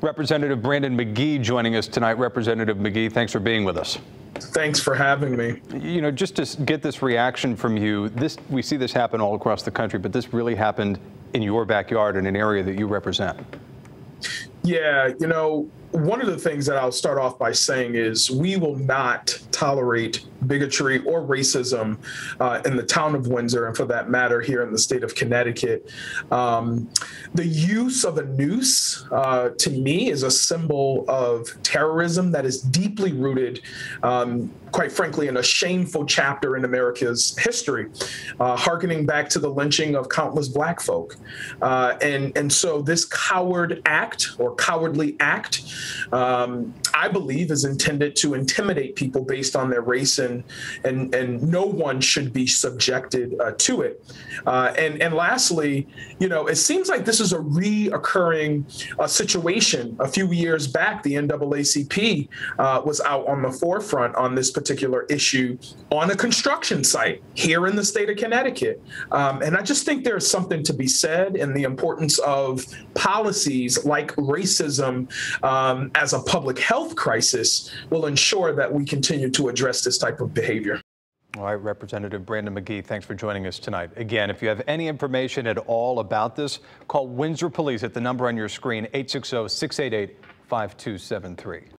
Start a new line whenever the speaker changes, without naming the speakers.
Representative Brandon McGee joining us tonight. Representative McGee, thanks for being with us.
Thanks for having me.
You know, just to get this reaction from you, this we see this happen all across the country, but this really happened in your backyard in an area that you represent.
Yeah, you know, one of the things that I'll start off by saying is we will not tolerate bigotry or racism uh, in the town of Windsor, and for that matter, here in the state of Connecticut. Um, the use of a noose, uh, to me, is a symbol of terrorism that is deeply rooted, um, quite frankly, in a shameful chapter in America's history, uh, harkening back to the lynching of countless black folk. Uh, and, and so this coward act or cowardly act um, I believe is intended to intimidate people based on their race, and and and no one should be subjected uh, to it. Uh, and and lastly, you know, it seems like this is a reoccurring uh, situation. A few years back, the NAACP uh, was out on the forefront on this particular issue on a construction site here in the state of Connecticut. Um, and I just think there's something to be said in the importance of policies like racism um, as a public health crisis will ensure that we continue to address this type of behavior.
All right, Representative Brandon McGee, thanks for joining us tonight. Again, if you have any information at all about this, call Windsor Police at the number on your screen, 860 688 5273.